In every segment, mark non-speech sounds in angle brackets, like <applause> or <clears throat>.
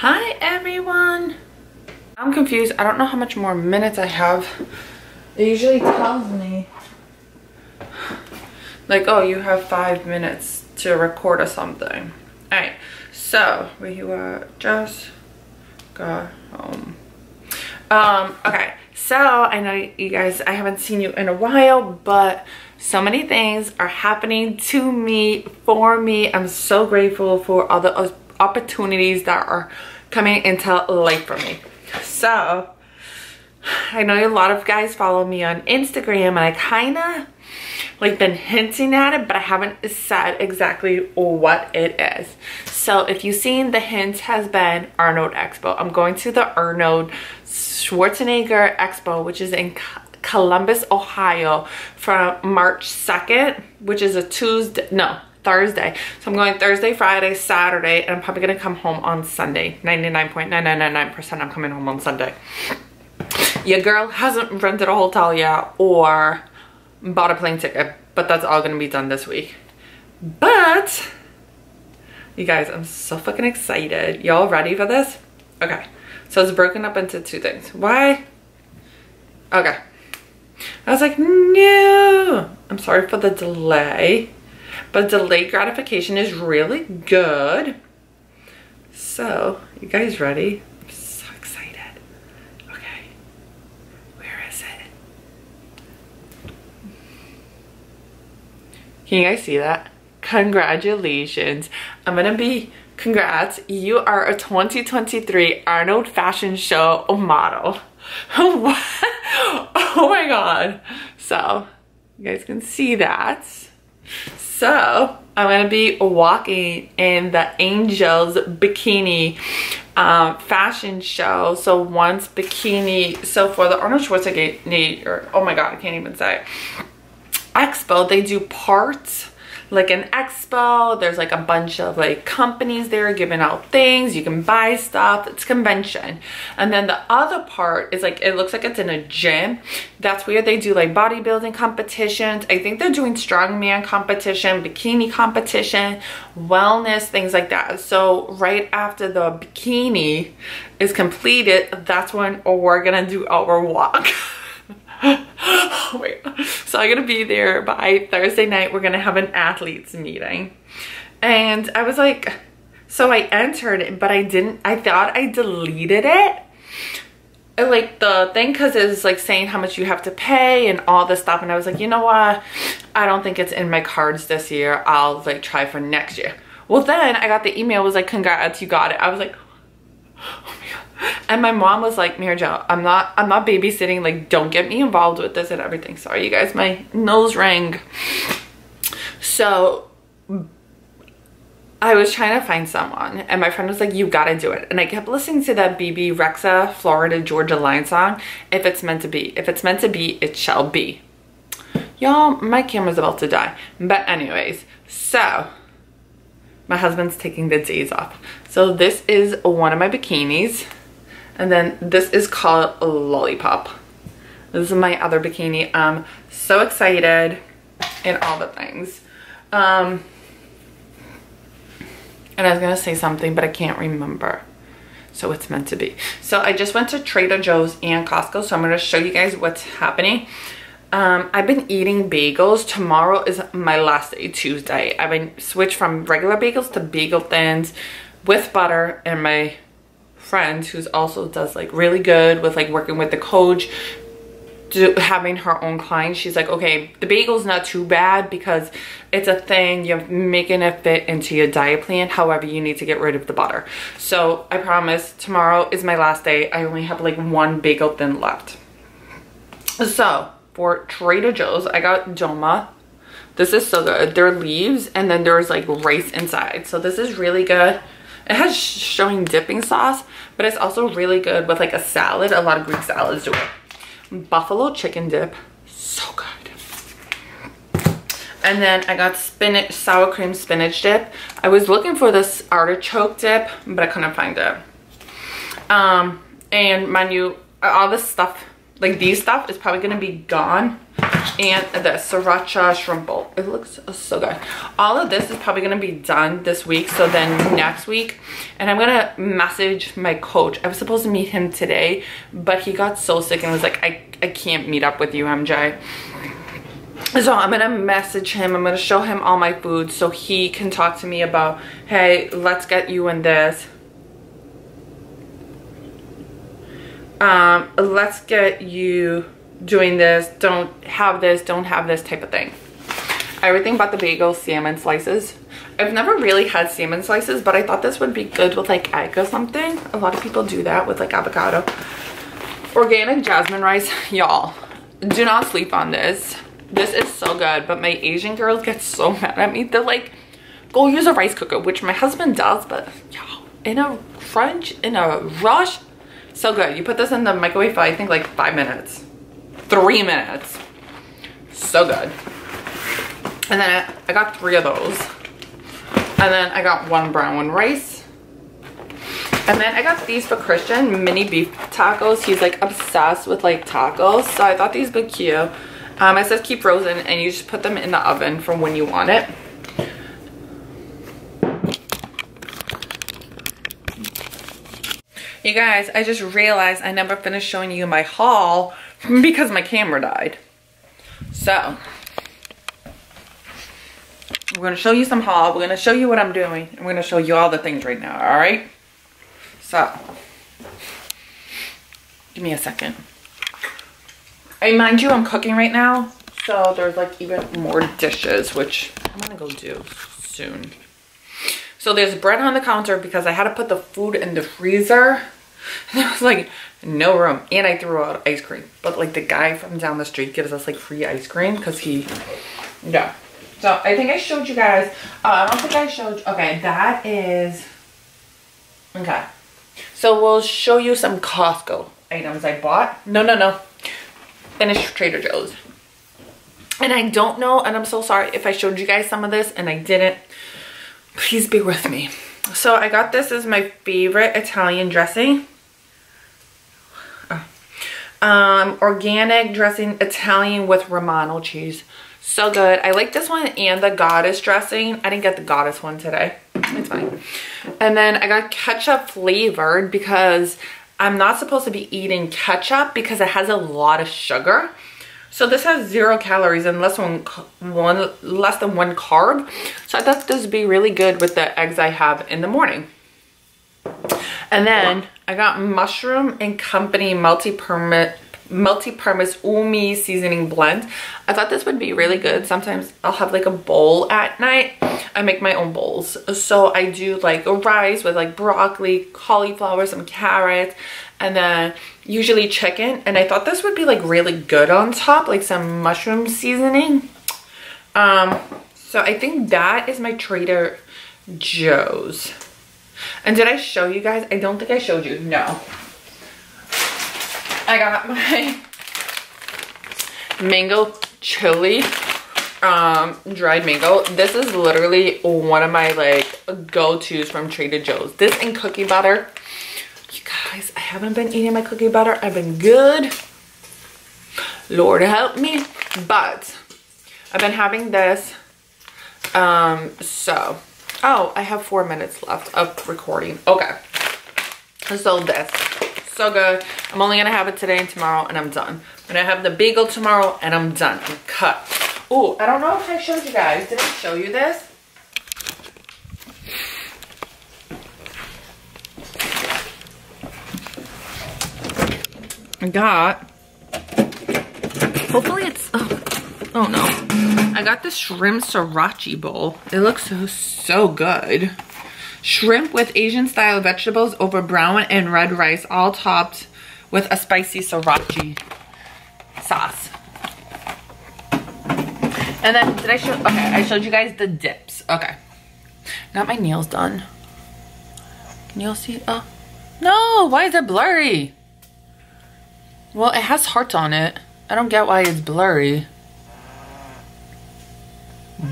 Hi everyone. I'm confused. I don't know how much more minutes I have. It usually tells me like, oh, you have five minutes to record or something. All right, so we were just got home. Um, okay, so I know you guys, I haven't seen you in a while, but so many things are happening to me, for me. I'm so grateful for all the opportunities that are coming into life for me. So, I know a lot of guys follow me on Instagram and I kind of like been hinting at it, but I haven't said exactly what it is. So if you've seen the hint has been Arnold Expo. I'm going to the Arnold Schwarzenegger Expo, which is in Columbus, Ohio from March 2nd, which is a Tuesday, no, Thursday. So I'm going Thursday, Friday, Saturday, and I'm probably gonna come home on Sunday. 99.9999% I'm coming home on Sunday. Your girl hasn't rented a hotel yet or bought a plane ticket, but that's all gonna be done this week. But, you guys, I'm so fucking excited. Y'all ready for this? Okay, so it's broken up into two things. Why? Okay. I was like, no. I'm sorry for the delay, but delayed gratification is really good. So, you guys ready? I'm so excited. Okay. Where is it? Can you guys see that? Congratulations. I'm gonna be, congrats. You are a 2023 Arnold Fashion Show model. <laughs> what? Oh my God. So you guys can see that. So I'm gonna be walking in the Angels bikini um, fashion show. So once bikini, so for the Arnold Schwarzenegger, oh my God, I can't even say expo they do parts like an expo there's like a bunch of like companies there giving out things you can buy stuff it's convention. And then the other part is like it looks like it's in a gym. That's where they do like bodybuilding competitions. I think they're doing strongman competition bikini competition wellness things like that. So right after the bikini is completed that's when we're gonna do our walk <laughs> <laughs> oh my God. So I'm gonna be there by Thursday night. We're gonna have an athletes meeting. And I was like, so I entered it, but I didn't, I thought I deleted it. Like the thing, cause it's like saying how much you have to pay and all this stuff. And I was like, you know what? I don't think it's in my cards this year. I'll like try for next year. Well, then I got the email was like, congrats, you got it. I was like, <laughs> and my mom was like, Mary Jo, I'm not, I'm not babysitting. Like, don't get me involved with this and everything. Sorry, you guys, my nose rang. So I was trying to find someone and my friend was like, you gotta do it. And I kept listening to that Bebe Rexha Florida Georgia Line song. If it's meant to be, if it's meant to be, it shall be. Y'all, my camera's about to die. But anyways, so my husband's taking the days off. So this is one of my bikinis. And then this is called Lollipop. This is my other bikini. I'm so excited and all the things. Um, and I was to say something, but I can't remember. So it's meant to be. So I just went to Trader Joe's and Costco. So I'm to show you guys what's happening. Um, I've been eating bagels. Tomorrow is my last day, Tuesday. I've been switched from regular bagels to bagel thins with butter and my friend who's also does like really good with like working with the coach do, having her own clients she's like okay the bagel's not too bad because it's a thing you're making it fit into your diet plan however you need to get rid of the butter. So i promise tomorrow is my last day. I only have like one bagel thin left. So for trader joe's i got dolma. This is so good. There are leaves and then there's like rice inside. So this is really good it has showing dipping sauce, but it's also really good with like a salad. A lot of Greek salads do it. Buffalo chicken dip, so good. And then I got spinach, sour cream spinach dip. I was looking for this artichoke dip, but I couldn't find it. Um, and my new, all this stuff like these stuff is probably gonna be gone. And the sriracha shrimp bowl it looks so good. All of this is probably gonna be done this week so then next week. And i'm gonna message my coach. I was supposed to meet him today but he got so sick and was like i i can't meet up with you mj so i'm gonna message him. I'm gonna show him all my food so he can talk to me about hey let's get you in this um, let's get you doing this, don't have this, don't have this type of thing. Everything but the bagel salmon slices. I've never really had salmon slices, but I thought this would be good with like egg or something. A lot of people do that with like avocado. Organic jasmine rice, y'all, do not sleep on this. This is so good, but my Asian girls get so <laughs> mad at me. They're like, go use a rice cooker, which my husband does, but y'all, in a crunch, in a rush, so good. You put this in the microwave for I think like five minutes. Three minutes. So good. And then I got three of those. And then I got one brown rice. And then I got these for Christian, mini beef tacos. He's like obsessed with like tacos. So I thought these would be cute. Um, it says keep frozen and you just put them in the oven from when you want it. You guys, I just realized I never finished showing you my haul <laughs> because my camera died. So, we're to show you some haul. We're to show you what I'm doing. I'm to show you all the things right now, all right? So, give me a second. I mind you, I'm cooking right now. So there's like even more dishes, which I'm to go do soon. So there's bread on the counter because I had to put the food in the freezer. <laughs> And there was like no room. And I threw out ice cream. But like the guy from down the street gives us like free ice cream because he, yeah. So I think I showed you guys. Uh, I don't think I showed, okay, that is, okay. So we'll show you some Costco items I bought. No, no, no. Finished Trader Joe's. And I don't know, and I'm so sorry if I showed you guys some of this and I didn't please be with me. So I got this as my favorite Italian dressing. Oh. Um, organic dressing, Italian with Romano cheese. So good. I like this one and the goddess dressing. I didn't get the goddess one today. It's fine. And then I got ketchup flavored because I'm not supposed to be eating ketchup because it has a lot of sugar. So this has zero calories and less than one, less than one carb. So I thought this would be really good with the eggs I have in the morning. And then I got mushroom and company multi-permit multi-purpose umi seasoning blend. I thought this would be really good. Sometimes I'll have like a bowl at night. I make my own bowls. So I do like rice with like broccoli, cauliflower, some carrots, and then usually chicken. And I thought this would be like really good on top, like some mushroom seasoning. Um, so I think that is my Trader Joe's. And did I show you guys? I don't think I showed you. No. I got <laughs> my mango chili um dried mango this is literally one of my like go-to's from trader joe's this and cookie butter guys i haven't been eating my cookie butter i've been good. Lord help me. But i've been having this um so. Oh i have four minutes left of recording. Okay. So this. So good. I'm only gonna have it today and tomorrow and i'm done. I'm gonna have the bagel tomorrow and i'm done. I'm cut. Oh i don't know if i showed you guys. Did i show you this I got, hopefully it's, oh, oh no. I got the shrimp sriracha bowl. It looks so, so good. Shrimp with Asian style vegetables over brown and red rice, all topped with a spicy sriracha sauce. And then, did I show, okay, I showed you guys the dips. Okay. Got my nails done. Can you all see? Oh, no, why is it blurry? Well, it has hearts on it. I don't get why it's blurry.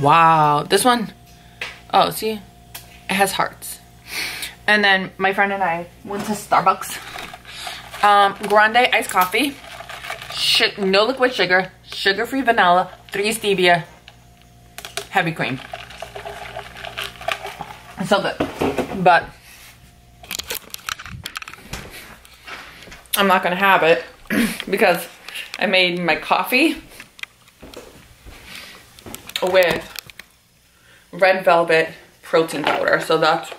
Wow. This one, oh, see? It has hearts. And then my friend and I went to Starbucks. Um, grande iced coffee. no liquid sugar, sugar-free vanilla, three stevia, heavy cream. It's so good. But I'm not gonna have it <clears throat> because I made my coffee with red velvet protein powder. So that's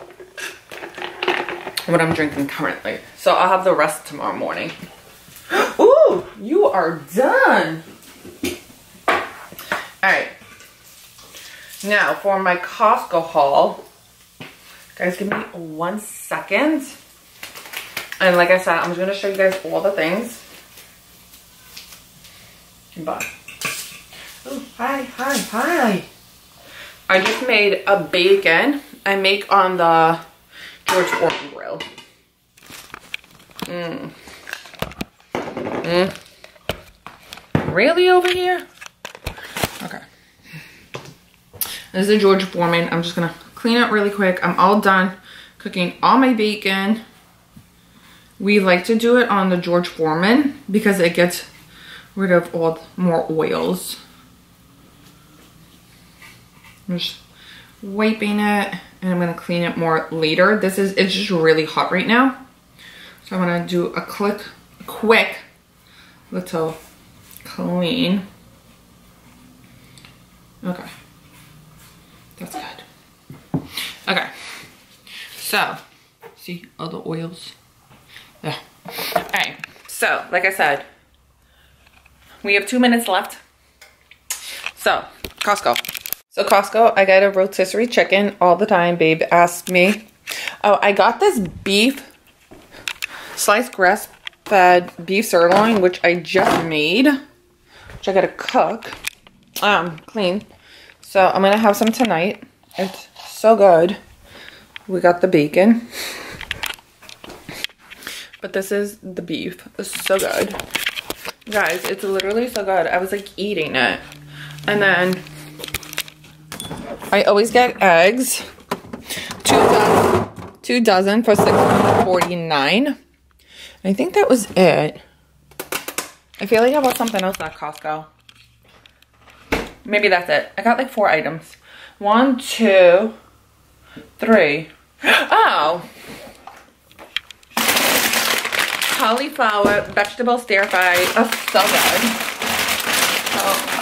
what I'm drinking currently. So I'll have the rest tomorrow morning. <gasps> Ooh, you are done. All right. Now for my Costco haul. Guys, give me one second. And like I said, I'm just gonna show you guys all the things. Bye. Oh, hi, hi, hi. I just made a bacon I make on the George Foreman grill. Mmm. Mmm. Really over here? Okay. This is the George Foreman. I'm just gonna clean it really quick. I'm all done cooking all my bacon. We like to do it on the George Foreman because it gets rid of all more oils. I'm just wiping it and I'm gonna clean it more later. This is, it's just really hot right now. So I'm gonna do a quick, quick little clean. Okay, that's good. Okay, so see all the oils? Yeah. All right, so like I said, we have two minutes left. So, Costco. So Costco, I get a rotisserie chicken all the time. Babe asked me. Oh, I got this beef, sliced grass fed beef sirloin, which I just made, which I gotta cook, um, clean. So I'm gonna have some tonight. It's so good. We got the bacon. But this is the beef. It's so good. Guys, it's literally so good. I was like eating it. And then I always get eggs. Two dozen, two dozen for six forty nine. I think that was it. I feel like I bought something else at Costco. Maybe that's it. I got like four items. One, two, three. <gasps> Oh! Cauliflower vegetable stir fry. Oh, so good. Oh.